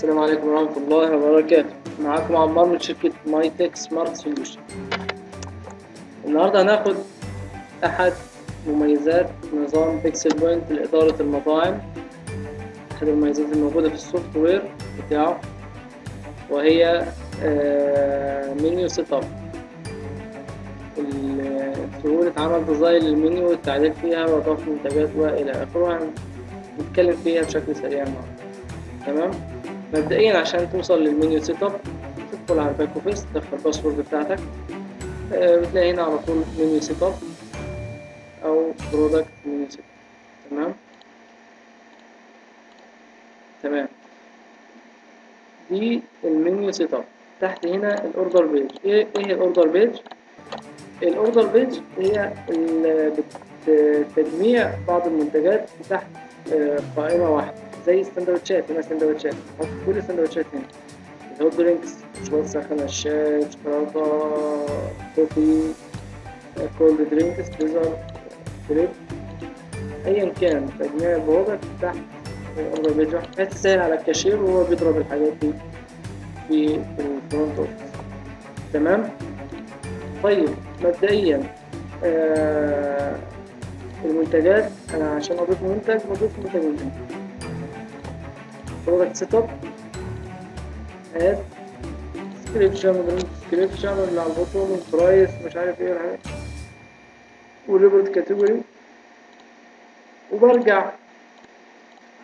السلام عليكم ورحمة الله وبركاته. معاكم عمار من شركة My Tech Smart Solution. النهاردة هناخد أحد مميزات نظام PixelPoint لإدارة المطاعم. أحد المميزات الموجودة في ال software بتاعه وهي menu setup. سهولة عمل design لل menu والتعديل فيها وإضافة منتجات وإلى آخره. هنتكلم فيها بشكل سريع النهاردة. تمام؟ مبدئيا عشان توصل لل menu setup تدخل على ال back office تدخل ال password بتاعتك. آه، بتلاقي هنا على طول menu setup أو product menu setup. تمام؟ تمام. دي ال menu setup. تحت هنا ال order page إيه إيه ال order page ال order page هي تجميع بعض المنتجات تحت آه، قائمة واحدة. زي السندوتشات هنا سندوتشات حط كل السندوتشات هنا ال hot drinks شوية سخنة الشاي شوكولاتة coffee cold drinks بيزر بريد أيا كان تجميع ال product تحت ال order page بحيث تسهل على الكاشير وهو بيضرب الحاجات دي في ال front office تمام طيب مبدئيا آه المنتجات أنا عشان أضيف منتج بضيف منتج product setup add description description اللي على ال button وال price مش عارف إيه الحاجات. و report category. وبرجع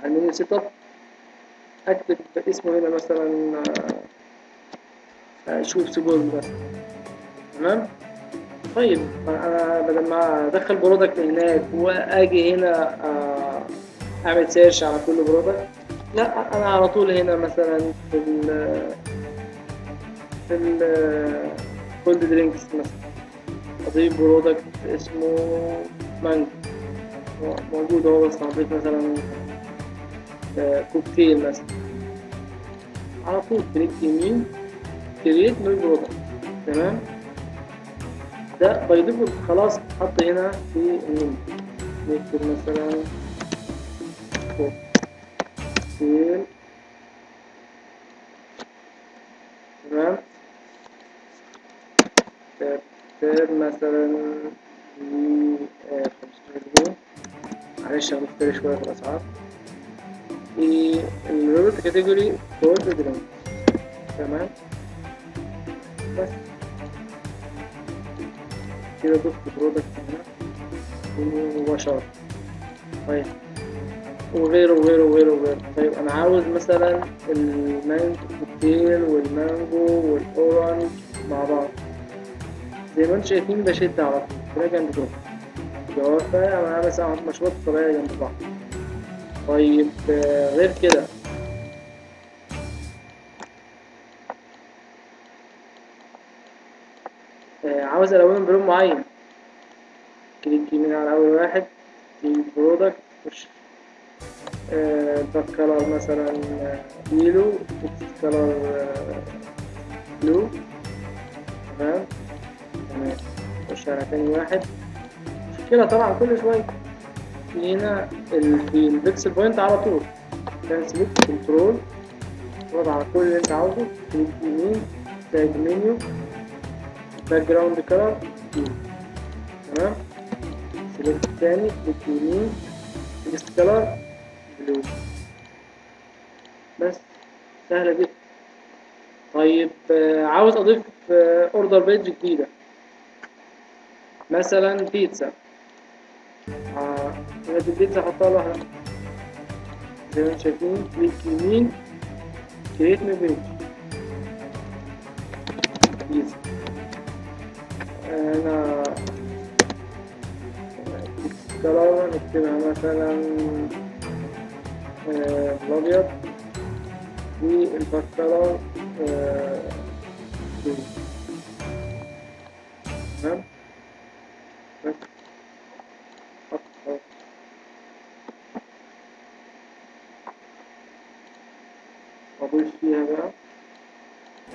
على ال menu setup أكتب اسمه هنا مثلا آه، شوف سجول مثلا تمام؟ طيب أنا بدل ما أدخل product هناك وأجي هنا آه، أعمل search على كل product لا أنا على طول هنا مثلا في ال في ال cold drinks مثلا. أضيف product اسمه مانجو موجود هو بس هضيف مثلا آه، كوكتيل مثلا. على طول click يمين create new product تمام؟ ده بيضيف خلاص حط هنا في المنيو نكتب مثلا كوكتيل تمام؟ tab tab مثلا ب خمسمية جنيه. معلش هنختار شوية في الأسعار. في ال report category cold drink تمام؟ بس. كده ضفت product هنا. مباشرة. طيب. وغيره وغيره وغيره وغيره. طيب أنا عاوز مثلا المانجو كوكتيل والمانجو وال orange مع بعض. زي ما أنتم شايفين بشد على طول drag and drop جوافة أنا مثلا أحط مشروبات طبيعية جنب بعض. طيب آه، غير كده. آه، عاوز الونهم بلون معين. click يمين على أول واحد. في product. ال back color مثلا يلو كلر بلو. تمام؟ تمام. خش على تاني واحد. كده طبعا كل شوية هنا في البيكسل بوينت على طول. كان سلكت كنترول. تضغط على كل اللي انت عاوزه. كليك يمين تاج منيو باك جراوند كلر. تمام؟ سلكت تاني كليك يمين. text color. بس. سهلة جدا. طيب آه، عاوز أضيف order page جديدة. مثلا بيتزا آه، هنا دي البيتزا احطها لوحدها زي ما أنتم شايفين click يمين create new page بيتزا أنا color نكتبها مثلا آه، color آه، blue. تمام؟ بس. فيها بقى.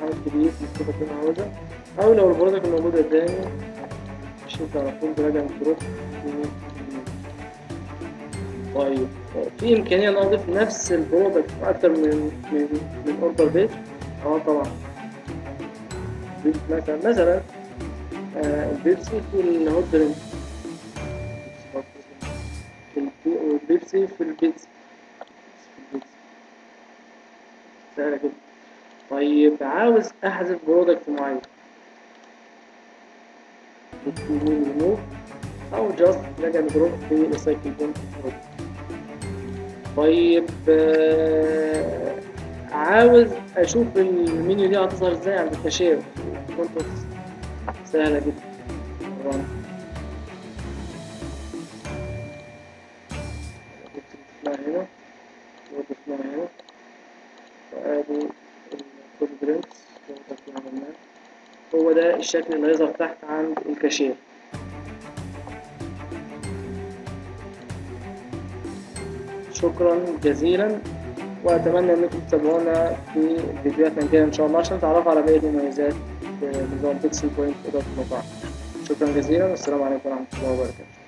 أعمل create اللي عاوزها أو لو ال product موجود قدامي شديت على طول drop طيب. في إمكانية إن أضيف نفس ال product في أكتر من من من order page آه طبعا. مثلا مثلا آه، البيبسي في ال hot drink. والبيبسي في البيتزا. سهلة جدا. طيب عاوز أحذف product معين. أو جاست نجا دروب في ريسايكل بوينت طيب آه، عاوز أشوف المنيو دي هتظهر إزاي عند الكاشير. كنت سهلة جدا. هنا. هنا. وادي هو ده الشكل اللي هيظهر تحت عند الكاشير. شكرا جزيلا وأتمنى أنكم تتابعونا في فيديوهاتنا الجاية إن شاء الله عشان تعرفوا على باقي مميزات نظام PixelPoint اضافه شكرا جزيلا والسلام عليكم ورحمة الله وبركاته.